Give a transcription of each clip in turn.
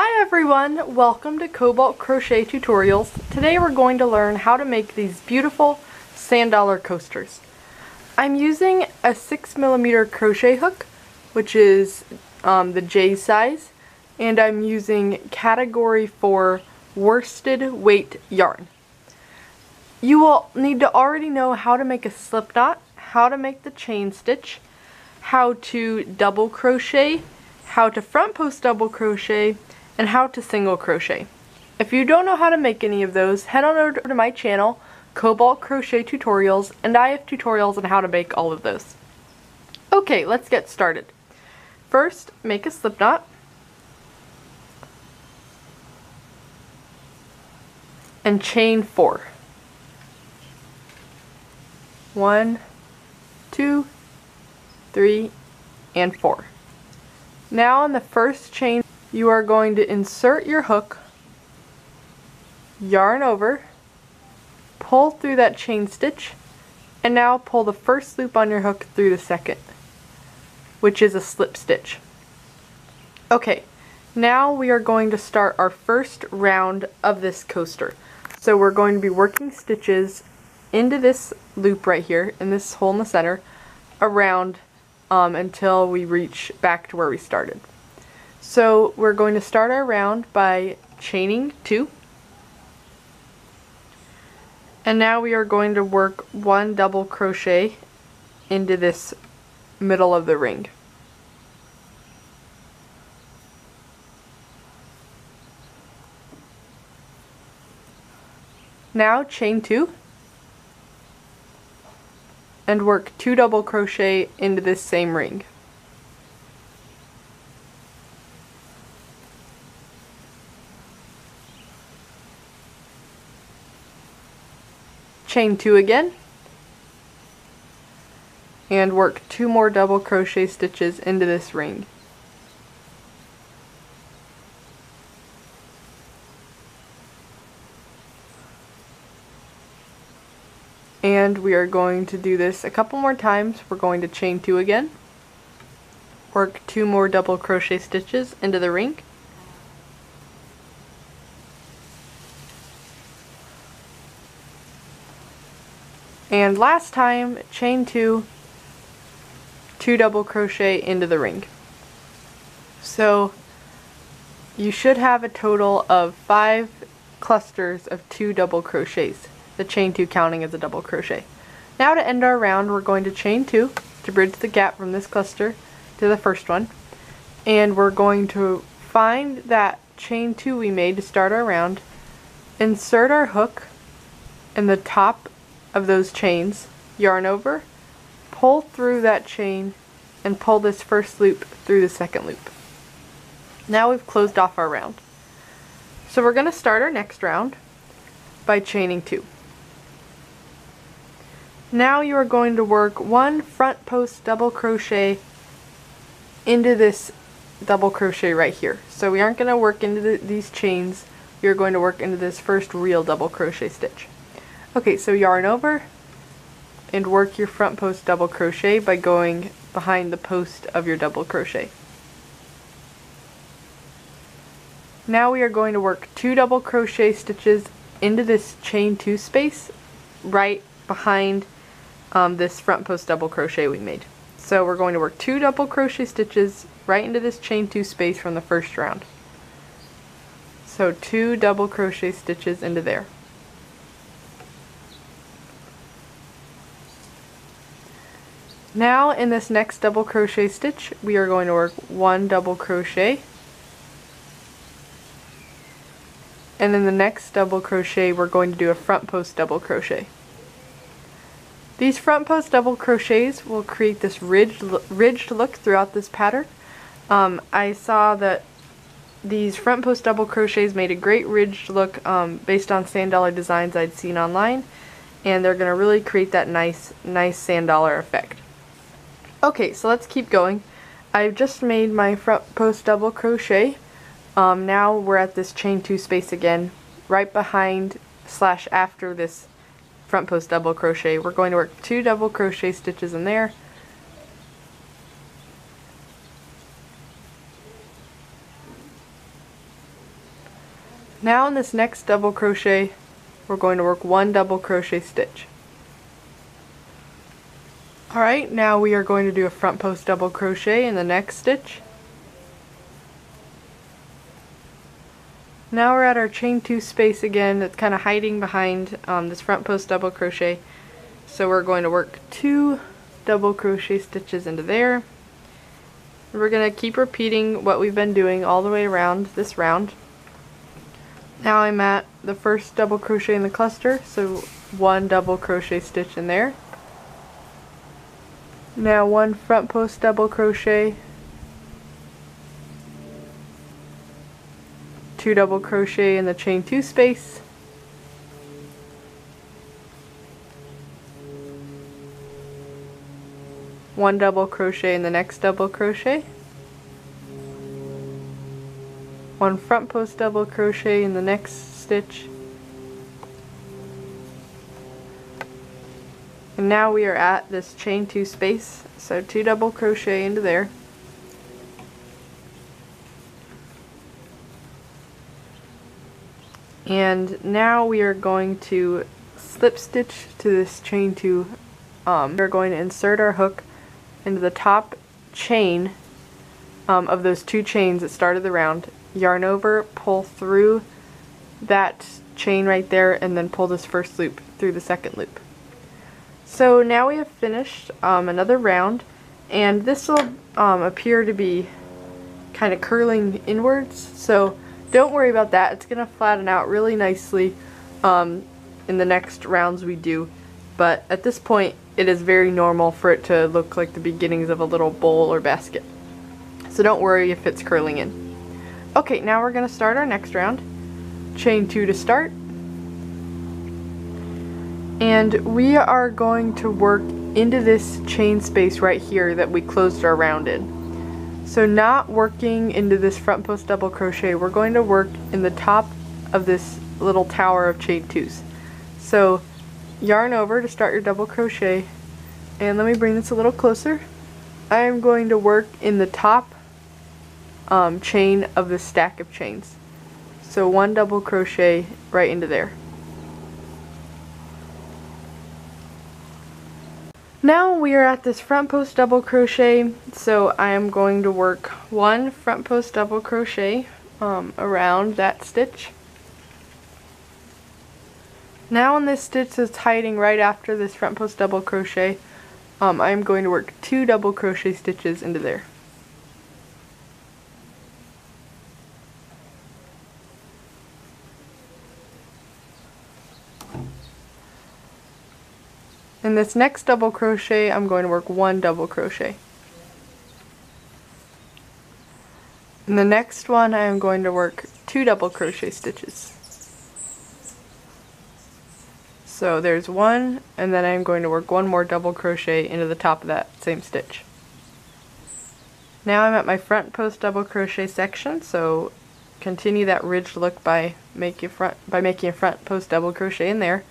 Hi everyone, welcome to Cobalt Crochet Tutorials. Today we're going to learn how to make these beautiful sand dollar coasters. I'm using a 6mm crochet hook, which is um, the J size, and I'm using category 4 worsted weight yarn. You will need to already know how to make a slip knot, how to make the chain stitch, how to double crochet, how to front post double crochet, and how to single crochet. If you don't know how to make any of those, head on over to my channel, Cobalt Crochet Tutorials, and I have tutorials on how to make all of those. Okay, let's get started. First, make a slip knot. And chain four. One, two, three, and four. Now on the first chain, you are going to insert your hook, yarn over, pull through that chain stitch, and now pull the first loop on your hook through the second, which is a slip stitch. Okay, now we are going to start our first round of this coaster. So we're going to be working stitches into this loop right here, in this hole in the center, around um, until we reach back to where we started. So we're going to start our round by chaining two. And now we are going to work one double crochet into this middle of the ring. Now chain two and work two double crochet into this same ring. Chain two again and work two more double crochet stitches into this ring. and we are going to do this a couple more times. We're going to chain two again, work two more double crochet stitches into the ring, and last time chain two, two double crochet into the ring. So you should have a total of five clusters of two double crochets the chain two counting as a double crochet. Now to end our round we're going to chain two to bridge the gap from this cluster to the first one and we're going to find that chain two we made to start our round insert our hook in the top of those chains yarn over pull through that chain and pull this first loop through the second loop now we've closed off our round so we're going to start our next round by chaining two now you are going to work one front post double crochet into this double crochet right here. So we aren't going to work into the, these chains, you're going to work into this first real double crochet stitch. Okay, so yarn over and work your front post double crochet by going behind the post of your double crochet. Now we are going to work two double crochet stitches into this chain two space right behind um, this front post double crochet we made. So we're going to work two double crochet stitches right into this chain two space from the first round. So two double crochet stitches into there. Now in this next double crochet stitch we are going to work one double crochet and in the next double crochet we're going to do a front post double crochet. These front post double crochets will create this ridged, ridged look throughout this pattern. Um, I saw that these front post double crochets made a great ridged look um, based on sand dollar designs I'd seen online and they're going to really create that nice nice sand dollar effect. Okay so let's keep going. I've just made my front post double crochet. Um, now we're at this chain two space again right behind slash after this front post double crochet. We're going to work two double crochet stitches in there. Now in this next double crochet, we're going to work one double crochet stitch. Alright, now we are going to do a front post double crochet in the next stitch. Now we're at our chain two space again that's kind of hiding behind um, this front post double crochet. So we're going to work two double crochet stitches into there. We're going to keep repeating what we've been doing all the way around this round. Now I'm at the first double crochet in the cluster, so one double crochet stitch in there. Now one front post double crochet, two double crochet in the chain two space, one double crochet in the next double crochet, one front post double crochet in the next stitch, and now we are at this chain two space so two double crochet into there and now we are going to slip stitch to this chain two um, we're going to insert our hook into the top chain um, of those two chains that started the round, yarn over, pull through that chain right there, and then pull this first loop through the second loop. So now we have finished um, another round, and this will um, appear to be kind of curling inwards, so don't worry about that. It's going to flatten out really nicely um, in the next rounds we do, but at this point it is very normal for it to look like the beginnings of a little bowl or basket. So don't worry if it's curling in. Okay, now we're going to start our next round. Chain 2 to start. And we are going to work into this chain space right here that we closed our round in. So not working into this front post double crochet, we're going to work in the top of this little tower of chain twos. So yarn over to start your double crochet and let me bring this a little closer I am going to work in the top um, chain of the stack of chains so one double crochet right into there now we are at this front post double crochet so I am going to work one front post double crochet um, around that stitch now in this stitch that's hiding right after this front post double crochet, um, I'm going to work two double crochet stitches into there. In this next double crochet, I'm going to work one double crochet. In the next one, I am going to work two double crochet stitches. So there's one, and then I'm going to work one more double crochet into the top of that same stitch. Now I'm at my front post double crochet section, so continue that ridged look by making front by making a front post double crochet in there.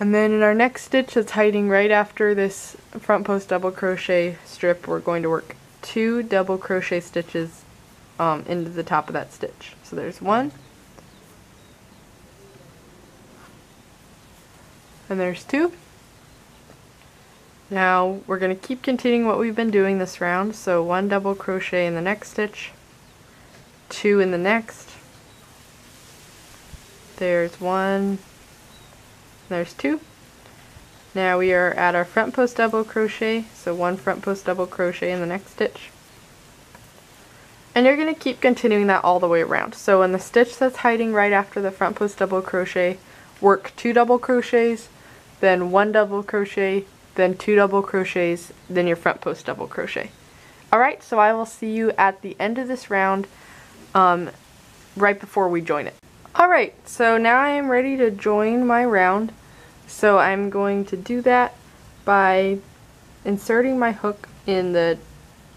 And then in our next stitch that's hiding right after this front post double crochet strip, we're going to work two double crochet stitches um, into the top of that stitch. So there's one, and there's two. Now we're going to keep continuing what we've been doing this round, so one double crochet in the next stitch, two in the next, there's one, there's two. Now we are at our front post double crochet, so one front post double crochet in the next stitch. And you're going to keep continuing that all the way around. So in the stitch that's hiding right after the front post double crochet, work two double crochets, then one double crochet, then two double crochets, then your front post double crochet. Alright, so I will see you at the end of this round um, right before we join it. Alright, so now I am ready to join my round. So I'm going to do that by inserting my hook in the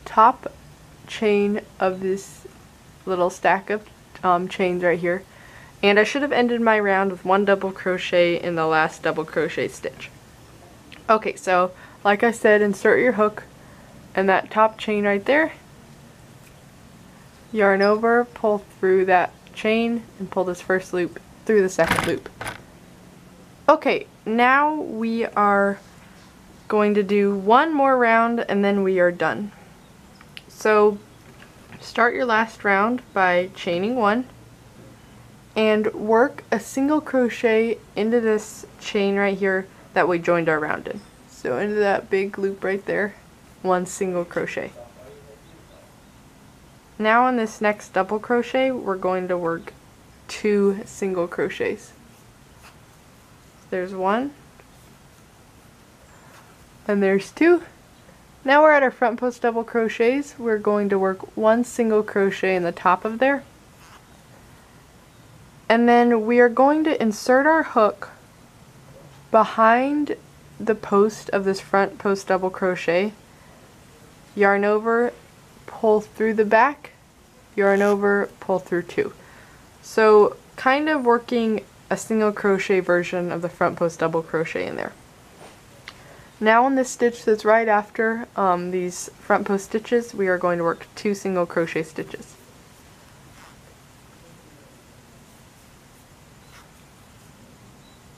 top chain of this little stack of um, chains right here and I should have ended my round with one double crochet in the last double crochet stitch. Okay, so like I said, insert your hook in that top chain right there. Yarn over, pull through that chain and pull this first loop through the second loop. Okay, now we are going to do one more round and then we are done. So start your last round by chaining one and work a single crochet into this chain right here that we joined our round in. So into that big loop right there, one single crochet. Now on this next double crochet, we're going to work two single crochets. There's one, and there's two. Now we're at our front post double crochets. We're going to work one single crochet in the top of there. And then we are going to insert our hook behind the post of this front post double crochet, yarn over, pull through the back, yarn over, pull through two. So kind of working a single crochet version of the front post double crochet in there. Now on this stitch that's right after um, these front post stitches, we are going to work two single crochet stitches.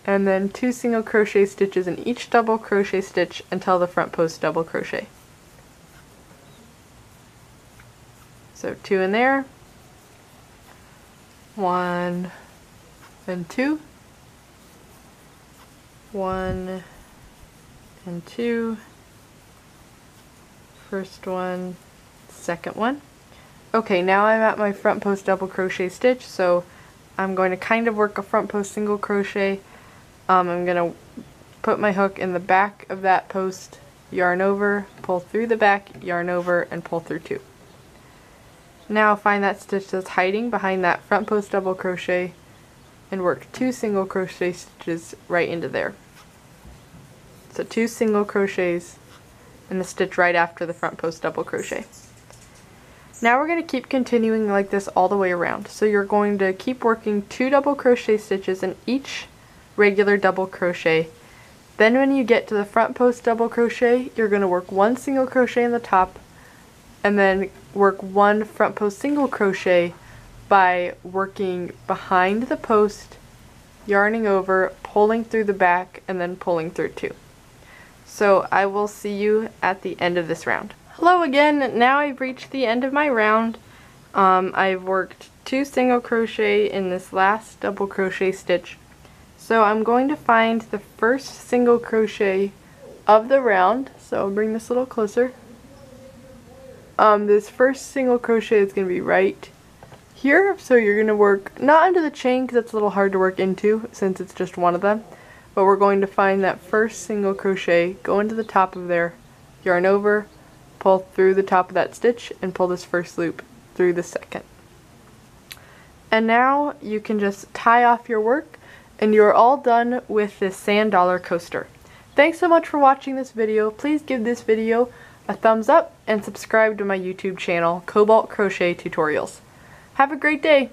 And then two single crochet stitches in each double crochet stitch until the front post double crochet. So two in there, one and two, one and two, first one, second one. Okay, now I'm at my front post double crochet stitch, so I'm going to kind of work a front post single crochet. Um, I'm going to put my hook in the back of that post, yarn over, pull through the back, yarn over, and pull through two. Now find that stitch that's hiding behind that front post double crochet and work two single crochet stitches right into there. So two single crochets and the stitch right after the front post double crochet. Now we're going to keep continuing like this all the way around. So you're going to keep working two double crochet stitches in each regular double crochet. Then when you get to the front post double crochet, you're going to work one single crochet in the top and then work one front post single crochet by working behind the post, yarning over, pulling through the back, and then pulling through two. So I will see you at the end of this round. Hello again, now I've reached the end of my round. Um, I've worked two single crochet in this last double crochet stitch. So I'm going to find the first single crochet of the round. So I'll bring this a little closer. Um, this first single crochet is going to be right here. So you're going to work not into the chain because that's a little hard to work into since it's just one of them but we're going to find that first single crochet, go into the top of there, yarn over, pull through the top of that stitch, and pull this first loop through the second. And now you can just tie off your work, and you're all done with this sand dollar coaster. Thanks so much for watching this video. Please give this video a thumbs up and subscribe to my YouTube channel, Cobalt Crochet Tutorials. Have a great day!